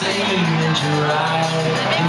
singing into right.